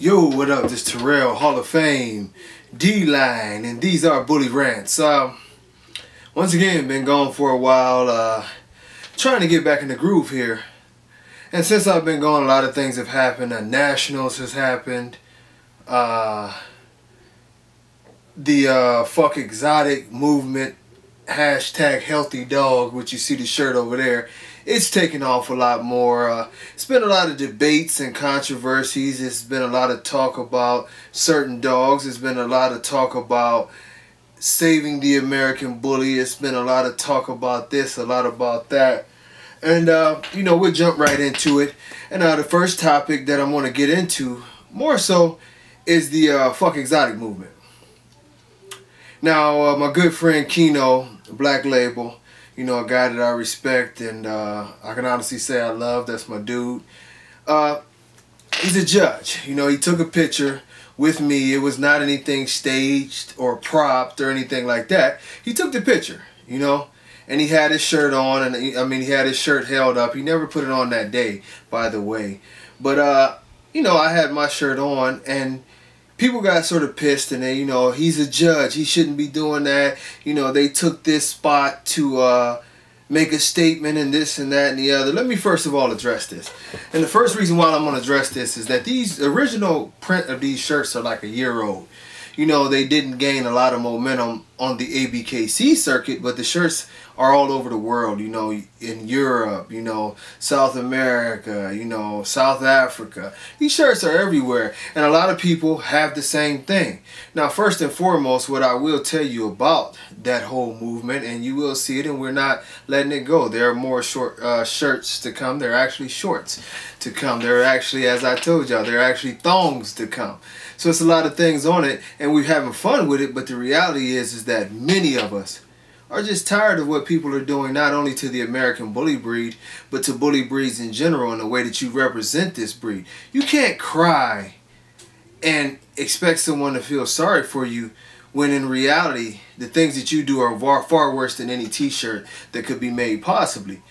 Yo, what up? This Terrell, Hall of Fame, D-Line, and these are Bully Rants. Uh, once again, been gone for a while, uh, trying to get back in the groove here. And since I've been gone, a lot of things have happened. The Nationals has happened. Uh, the uh, fuck exotic movement, hashtag healthy dog, which you see the shirt over there, it's taken off a lot more. Uh, it's been a lot of debates and controversies. It's been a lot of talk about certain dogs. It's been a lot of talk about saving the American bully. It's been a lot of talk about this, a lot about that. And, uh, you know, we'll jump right into it. And uh, the first topic that I'm going to get into, more so, is the uh, fuck exotic movement. Now, uh, my good friend Kino, Black Label, you know, a guy that I respect and uh, I can honestly say I love. That's my dude. Uh, he's a judge. You know, he took a picture with me. It was not anything staged or propped or anything like that. He took the picture, you know, and he had his shirt on. And he, I mean, he had his shirt held up. He never put it on that day, by the way. But, uh, you know, I had my shirt on and people got sort of pissed and they, you know, he's a judge. He shouldn't be doing that. You know, they took this spot to uh, make a statement and this and that and the other. Let me first of all address this. And the first reason why I'm going to address this is that these original print of these shirts are like a year old. You know, they didn't gain a lot of momentum on the ABKC circuit, but the shirts are all over the world, you know, in Europe, you know, South America, you know, South Africa. These shirts are everywhere, and a lot of people have the same thing. Now, first and foremost, what I will tell you about that whole movement, and you will see it, and we're not letting it go. There are more short uh, shirts to come. There are actually shorts to come. There are actually, as I told y'all, there are actually thongs to come. So it's a lot of things on it, and we're having fun with it, but the reality is, is that many of us are just tired of what people are doing not only to the American bully breed, but to bully breeds in general in the way that you represent this breed. You can't cry and expect someone to feel sorry for you when in reality the things that you do are far, far worse than any t-shirt that could be made possibly.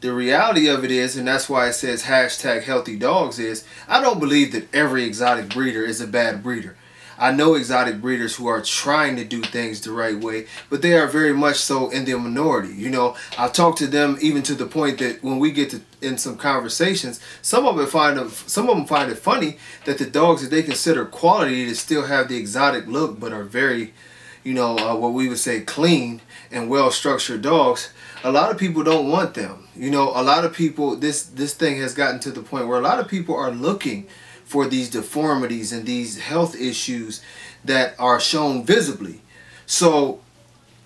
The reality of it is, and that's why it says hashtag healthy dogs is, I don't believe that every exotic breeder is a bad breeder. I know exotic breeders who are trying to do things the right way, but they are very much so in the minority. You know, I've talked to them even to the point that when we get to in some conversations, some of them find them, some of them find it funny that the dogs that they consider quality to still have the exotic look, but are very, you know, uh, what we would say clean and well structured dogs. A lot of people don't want them. You know, a lot of people. This this thing has gotten to the point where a lot of people are looking for these deformities and these health issues that are shown visibly. So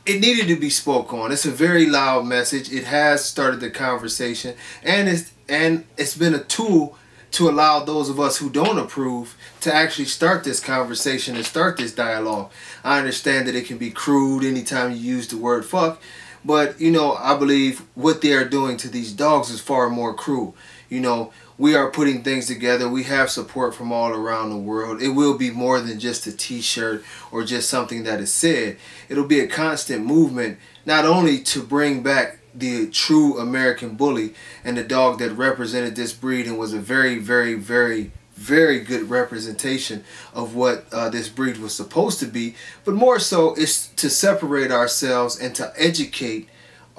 it needed to be spoke on. It's a very loud message. It has started the conversation and it's and it's been a tool to allow those of us who don't approve to actually start this conversation and start this dialogue. I understand that it can be crude anytime you use the word fuck, but you know, I believe what they are doing to these dogs is far more cruel. You know, we are putting things together. We have support from all around the world. It will be more than just a t-shirt or just something that is said. It'll be a constant movement, not only to bring back the true American bully and the dog that represented this breed and was a very, very, very, very good representation of what uh, this breed was supposed to be, but more so is to separate ourselves and to educate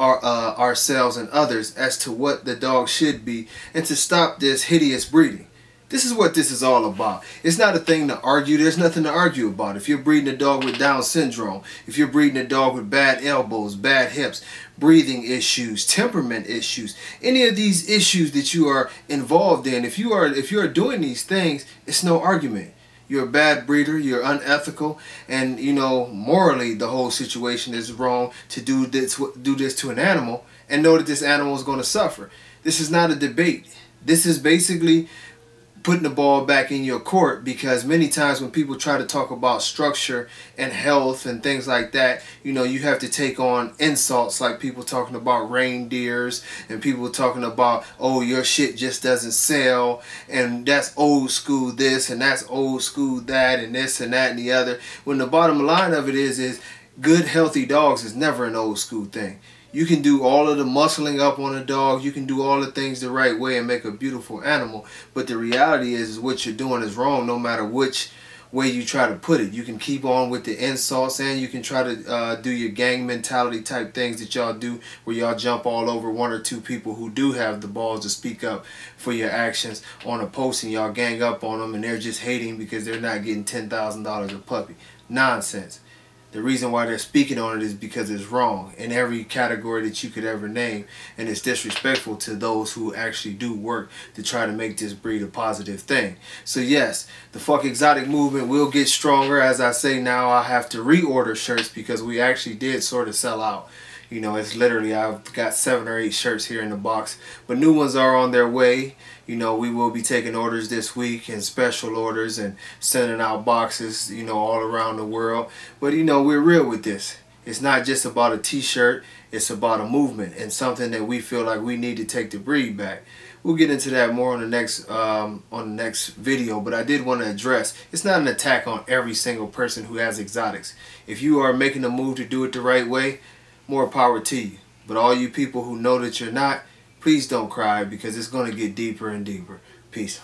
our, uh, ourselves and others as to what the dog should be and to stop this hideous breeding. This is what this is all about. It's not a thing to argue. There's nothing to argue about. If you're breeding a dog with Down syndrome, if you're breeding a dog with bad elbows, bad hips, breathing issues, temperament issues, any of these issues that you are involved in, if you are if you are doing these things, it's no argument you're a bad breeder, you're unethical, and you know morally the whole situation is wrong to do this do this to an animal and know that this animal is going to suffer. This is not a debate. This is basically putting the ball back in your court because many times when people try to talk about structure and health and things like that, you know, you have to take on insults like people talking about reindeers and people talking about, oh, your shit just doesn't sell and that's old school this and that's old school that and this and that and the other. When the bottom line of it is, is good healthy dogs is never an old school thing. You can do all of the muscling up on a dog. You can do all the things the right way and make a beautiful animal. But the reality is, is what you're doing is wrong no matter which way you try to put it. You can keep on with the insults and you can try to uh, do your gang mentality type things that y'all do where y'all jump all over one or two people who do have the balls to speak up for your actions on a post and y'all gang up on them and they're just hating because they're not getting $10,000 a puppy. Nonsense. The reason why they're speaking on it is because it's wrong in every category that you could ever name. And it's disrespectful to those who actually do work to try to make this breed a positive thing. So yes, the fuck exotic movement will get stronger. As I say now, I have to reorder shirts because we actually did sort of sell out. You know, it's literally, I've got seven or eight shirts here in the box. But new ones are on their way. You know, we will be taking orders this week and special orders and sending out boxes, you know, all around the world. But, you know, we're real with this. It's not just about a t-shirt. It's about a movement and something that we feel like we need to take the breed back. We'll get into that more on the next um, on the next video, but I did want to address it's not an attack on every single person who has exotics. If you are making a move to do it the right way, more power to you. But all you people who know that you're not, please don't cry because it's going to get deeper and deeper. Peace.